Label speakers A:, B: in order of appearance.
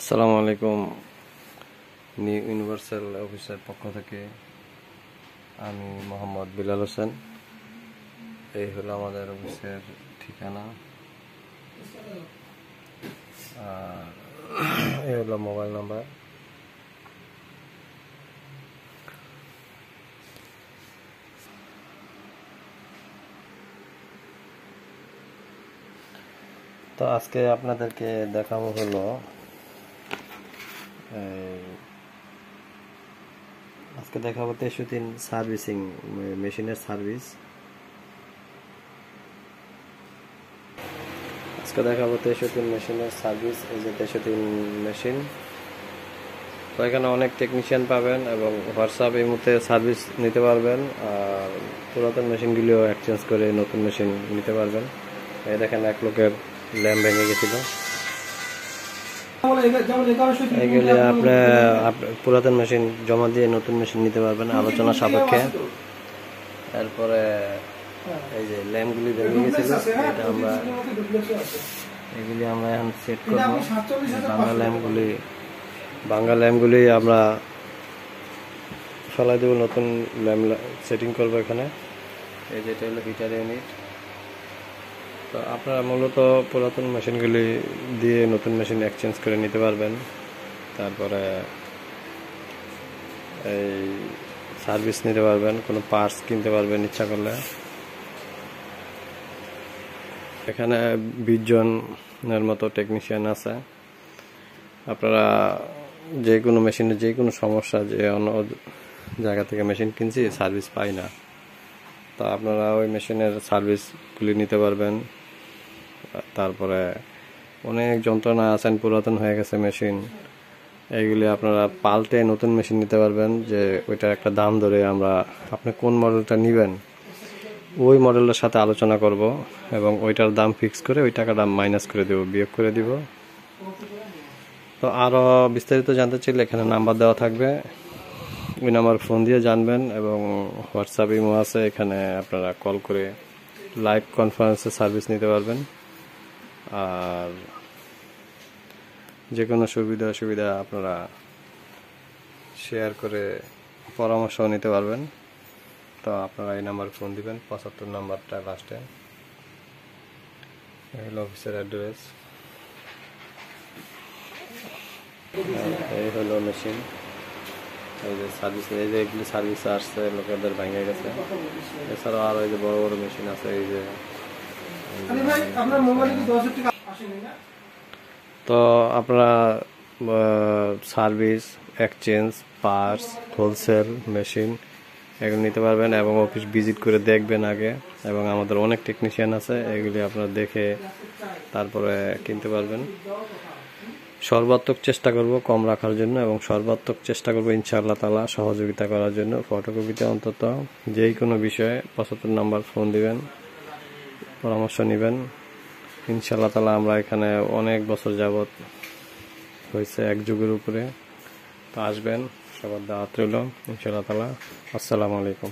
A: আসসালামু আলাইকুম। New universal অফিসের পক্ষ থেকে আমি মোহাম্মদ বিলাল হোসেন। এই হলো আমাদের অফিসের ঠিকানা। এই হলো মোবাইল নাম্বার। তো আজকে আপনাদেরকে দেখাবো হলো আজকে দেখাবো তেষট্টি সার্ভিসিং, মেশিনের সার্ভিস। আজকে দেখাবো তেষট্টি মেশিনের সার্ভিস, এই যে তেষট্টি মেশিন। তো এখানে অনেক টেকনিশিয়ান পাবেন এবং হোয়াটসঅ্যাপ এই মুহূর্তে সার্ভিস নিতে পারবেন, আর পুরাতন মেশিনগুলিও এক্সচেঞ্জ করে নতুন মেশিন নিতে পারবেন। এই দেখেন এক লোকের ল্যাম্প ভেঙে গেছিল। এইগুলি আপনি পুরাতন মেশিন জমা দিয়ে নতুন মেশিন নিতে পারবেন আলোচনা সাপেক্ষে। এরপরে এই যে ল্যাম্পগুলি ভেঙে গেছিল এটা আমরা এগুলি আমরা এখন সেট করব। বাংলা ল্যাম্পগুলি বাংলা ল্যাম্পগুলি আমরা ফেলাই দেবো নতুন ল্যাম্প সেটিং করব এখানে। এই যেটা হলো হিটার ইউনিট তো আপনারা মূলত পুরাতন মেশিনগুলি দিয়ে নতুন মেশিন এক্সচেঞ্জ করে নিতে পারবেন। তারপরে এই সার্ভিস নিতে পারবেন, কোনো পার্টস কিনতে পারবেন ইচ্ছা করলে। এখানে বিশ জনের মতো টেকনিশিয়ান আছে। আপনারা যে কোনো মেশিনে যে কোনো সমস্যা, যে অন্য জায়গা থেকে মেশিন কিনছি সার্ভিস পাই না। তা আপনারা ওই মেশিনের সার্ভিসগুলি নিতে পারবেন। তারপরে অনেক যন্ত্রণা আছেন পুরাতন হয়ে গেছে মেশিন। এইগুলি আপনারা পাল্টে নতুন মেশিন নিতে পারবেন যে ওইটার একটা দাম ধরে আমরা, আপনি কোন মডেলটা নেবেন, ওই মডেলের সাথে আলোচনা করব এবং ওইটার দাম ফিক্স করে ওই টাকাটা মাইনাস করে দেব, বিয়োগ করে দিব। তো আরও বিস্তারিত জানতে চাইলে এখানে নাম্বার দেওয়া থাকবে। ওই নাম্বার ফোন দিয়ে জানবেন এবং হোয়াটসঅ্যাপ ইমো আছে, এখানে আপনারা কল করে লাইভ কনফারেন্সে সার্ভিস নিতে পারবেন। আর যে কোনো সুবিধা অসুবিধা আপনারা শেয়ার করে পরামর্শ নিতে পারবেন। তো আপনারা এই নাম্বার ফোন দিবেন, পঁচাত্তর নাম্বারটা লাস্টে হলো অফিসের অ্যাড্রেস এই হলো মেশিন এই যে সার্ভিস এই যে এগুলি সার্ভিস আসছে, লোকেদের ভেঙে গেছে। এছাড়াও আরও এই যে বড় বড় মেশিন আছে, এই যে তো আপনারা service, exchange purse wholesale, machine এগুলো নিতে পারবেন এবং অফিস ভিজিট করে দেখবেন আগে। এবং আমাদের অনেক টেকনিশিয়ান আছে, এগুলি আপনারা দেখে তারপরে কিনতে পারবেন। সর্বাত্মক চেষ্টা করব কম রাখার জন্য এবং সর্বাত্মক চেষ্টা করব ইনশাআল্লাহ তালা সহযোগিতা করার জন্য। ফটোকপিতে অন্তত যেই কোনো বিষয়ে পঁচাত্তর নাম্বার ফোন দিবেন। পরামর্শ নেবেন। ইনশাল্লাহ তালা আমরা এখানে অনেক বছর যাবৎ হয়েছে এক যুগের উপরে। তো আসবেন, সবার দাওয়াত রইল ইনশাল্লাহ তালা আসসালামু আলাইকুম।